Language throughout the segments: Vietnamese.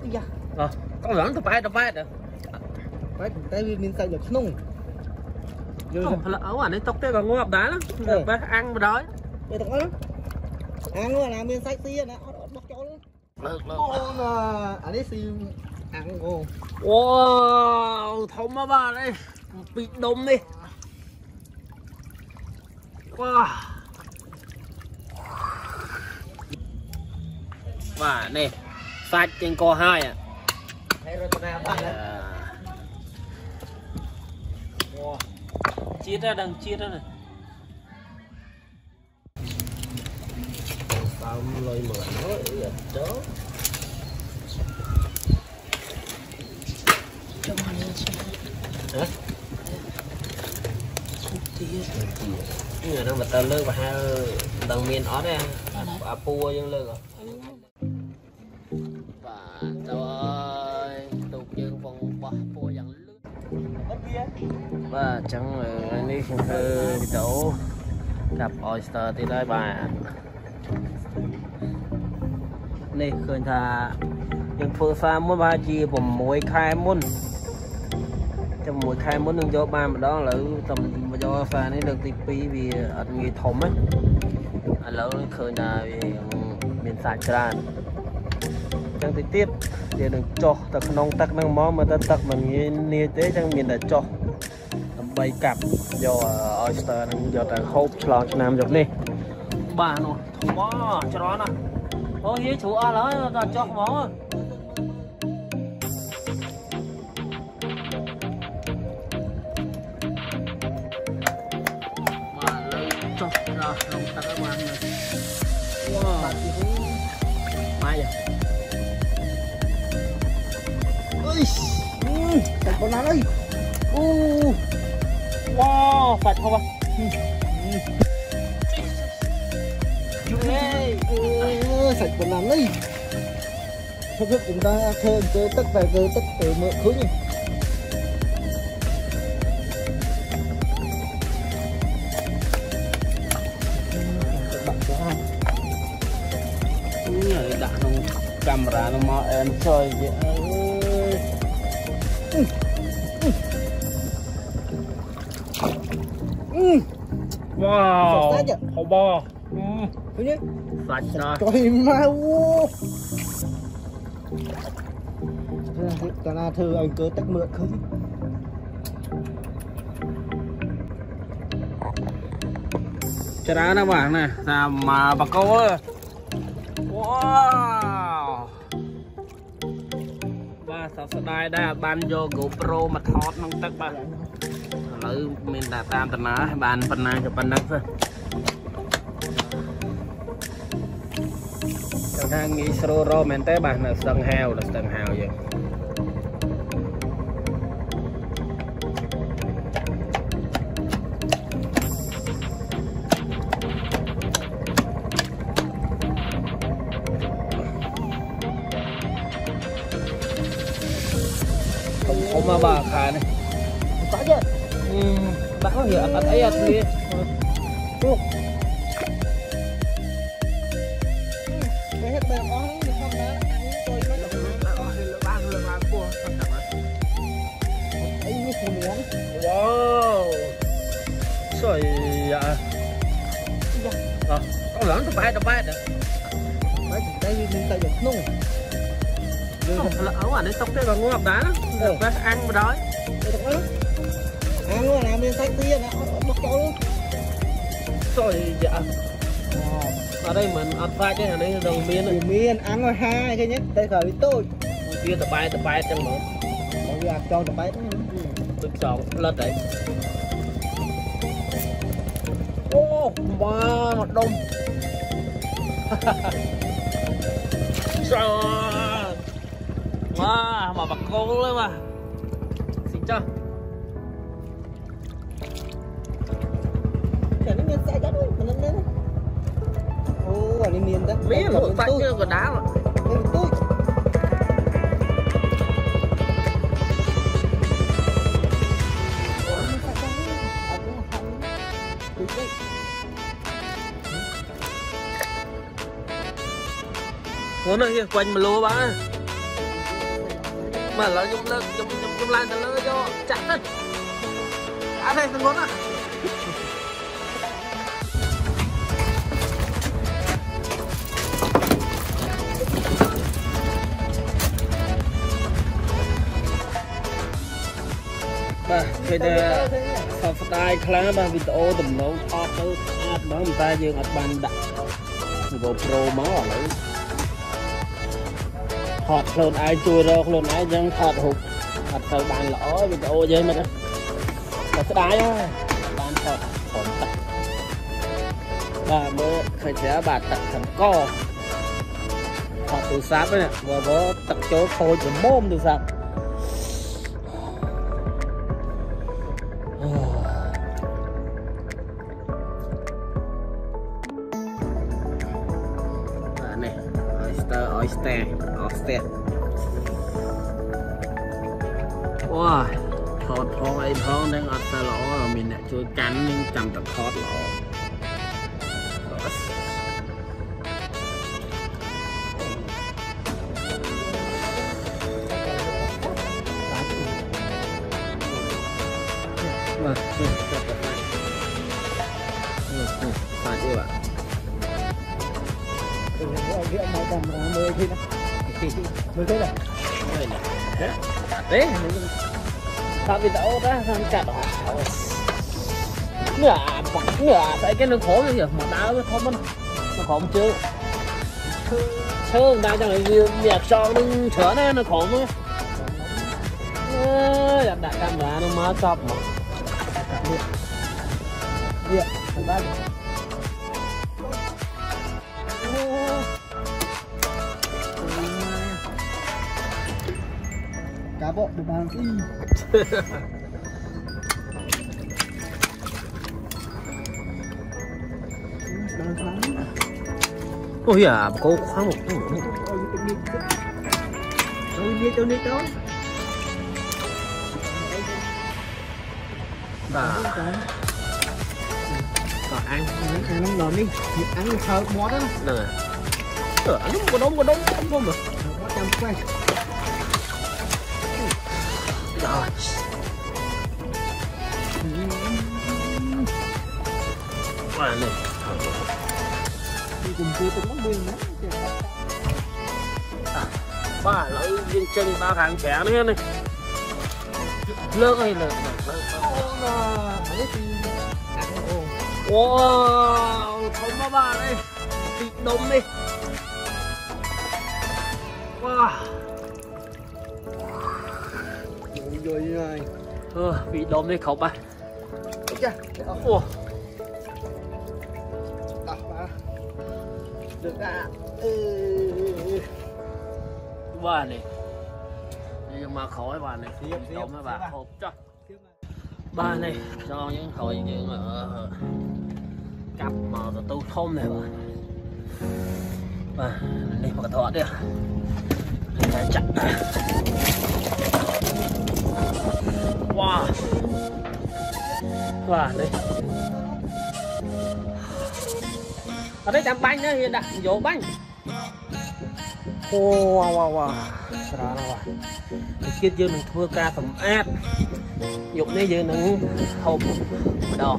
bây giờ à, con lớn tụi phải tụi phải được. Phải tay vì mình tay được nung rồi là ấu à, ảnh ấy tóc tê còn ngô đá lắm. Được ba ăn mà đói. Vậy tụi lắm ăn rồi làm miếng sách xí nè. Bắt chỗ luôn con ảnh ấy xì ăn ngon wow thông mà bà đây. Bị đông đi. Wow. Và này sạch trên co hai à. à. Chia ra đằng chia ra này. Tao lôi mượn thôi chó trong hành hả? Người nó mà tao lơ và hai đằng miền ở đây ờ. à pua dương lơ rồi បាទអញ្ចឹងថ្ងៃនេះខ្ញុំធ្វើវីដេអូកាប់ oyster ទៀតហើយបាទនេះឃើញថាយើងធ្វើសារមុនប្រហែលជា6ខែមុនចាំ6ខែមុននឹងយកបានម្ដងឥឡូវតាមយកសារនេះលើកទី2វាអត់ងាយធំហ្នឹងឥឡូវនេះឃើញថាវាមានសាច់ច្រើនអញ្ចឹងតិចទៀតវានឹងចុះទៅក្នុងទឹកហ្នឹងហ្មងមើលទៅទឹកមិនងាយនាយទេអញ្ចឹងមានតែចុះ ដើម្បីកាប់យក oyster ហ្នឹងយកទៅហូបឆ្លងឆ្នាំយកនេះបាទនោះធំមកច្រើនណាស់អូយជ្រូកអស់ហើយដល់ចុះហ្មងបាទលើចុះដល់ក្នុងទឹកហើយបាទវ៉ា បាត់ទីហូ ម៉ាយ អើយតែប៉ុណ្ណាអើយ អូ to sạch không ạ? Sạch còn làm đấy thực sự chúng ta thêm cái tất về cơ tất từ mượn khứ nhỉ? Camera nó mò em chơi vậy. វ៉ាវសាច់ហ៎ហូបឃើញទេសាច់ណាស់ចុយមកអូតាណាធ្វើឲ្យកើទឹកមើលឃើញច្រើនណាស់បាទណាតាមមកបកគោវ៉ាវបាទសោកស្ដាយដែរអត់បានយក GoPro មកថតក្នុងទឹកបាទ ឥឡូវមានតែតាមតាណាបានប៉ុណ្ណាក៏ប៉ុណ្ណឹងទៅចាំថាងាយស្រួលរកមែនទេបាទនៅស្ទឹងហាវនៅស្ទឹងហាវយើង ya beli. Tuh. Behet banyak orang di sana. Ini kemudian. Wow. Soi ya. Ya. Ah, kau lắm tuh baik tuh baik dah. Baik tuh đây mình tay giật nung. Lỡ ở ngoài đấy tóc cái bà ngô đá đó. Được ăn mà đói. ទេទាំងអស់អាងណាមានសាច់ស៊ីណាអត់អត់បោះចោល Trời ạ. Ở đây mình ăn phai chứ, ở đây là đồng miên វា này. មានអាំងឲ្យហាឃើញទេតែក្រោយវាតូច Kia tụi bay tụi bay chân nữa. មកវាអាចចោលទៅបែបហ្នឹង Được sòng lên đấy. Ô, ba mà đông. Trời ơi. Wow, mà bạc cô lên mà. Xin chào. តែនេះមានសាច់ chạy chết mình lên lên ô quả này miền đó mấy một phát chưa còn đá mà. Đây là tôi. Ngón này quanh mà lô bá Mà nó nhung lên, nhung, nhung, nhung lan cho nó cho chặt lên Chả đây, thằng ngón á បាទឃើញតែសោកស្ដាយខ្លាំងបាទវីដេអូដំណងថតទៅស្អាតហ្មងតែយើងអត់បានដាក់ GoPro មកឥឡូវថតខ្លួនឯងជួយរកខ្លួនឯងចឹងថតរូបអត់ទៅបានល្អវីដេអូយើងមិនតែស្ដាយហ៎បានថតក្រុមទឹកបាទមើលឃើញថាបាទទឹកសំកថតទូរស័ព្ទហ្នឹងបើបើទឹកចូលខូចល្មមទូរស័ព្ទ oyster, oyster, oyster. Wow, ថតផងអីផងនឹងអត់ទៅល្អមានអ្នកជួយកាន់នឹងចាំតែថតល្អបាទ Cái ông cầm ra mười thì nó mười thế này Đây này. Đấy, sao bị đau ra sang chặt đó. Nửa bọc nửa tại cái nó khổ như kiểu mà đau nó không nó nó khổ chưa. Sơ đau cho người việc cho đừng chở nó nó khổ nữa. Đặt đặt camera nó má chọc mà. Dạ, thằng ba Cá bộ được cô khoáng một cái Ôi, tự nhiên Ôi, đi đâu đi đâu Bà, bà ăn. Ăn nó ngồi đi. Ăn thợ món đó. Nè. Ờ, nó có đống có đống không mà. Nó chăm quay rồi. Bà lên Đi cùng tôi tôi món nguyên đó ba lỡ viên chân ba thằng trẻ nữa này lớn hay là Ôi, wow không ba ba đây thịt đông đi wow Rồi rồi rồi ờ, vị đông đi khẩu ba. Được chưa? Mà. Được à Ừ ba này. Nhưng mà khỏi bà này. Tiếp, tiếp, tiếp bà. à. hộp cho. Ba này cho những khỏi những ở cặp mà tu thông này bà. Bà đi mà thọ đi Để chặt wow ខ្លានេះអត់ទេតាមបាញ់នេះវាដាក់យកបាញ់អូវ៉ាវ៉ាវ៉ាច្រើនវ៉ានេះទៀតយើងនឹងធ្វើការសម្អាតយកនេះយើងនឹងហូបម្ដង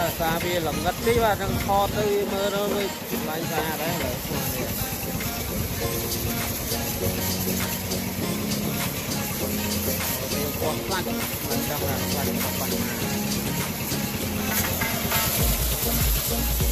បាទសារវាលងិតនេះបាទនឹងថតទៅមើលទៅវាស្អាតដែរបាទនេះគាត់ខ្លាច់មិនដឹងថាខ្លាច់បាត់បាត់ណា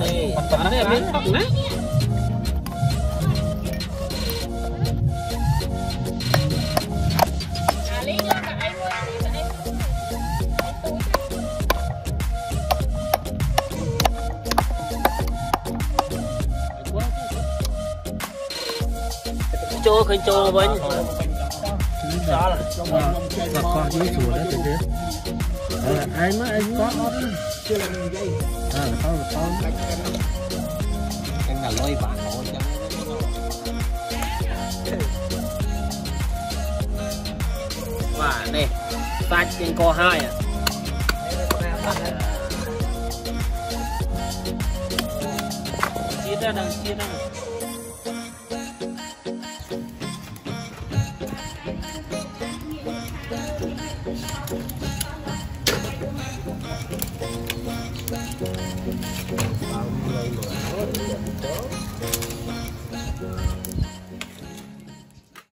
Đây, đây. Ở đây miếng phẳng đấy À lý do là ai quên đi mà em chỗ khơi chỗ với đó là và con dưới chùa đó từ ờ, ai mà ai có chưa là mình dây ờ thôi là con cái là lôi bạn thôi và nè, ta trên co hai à chia ra đằng chia ra đằng.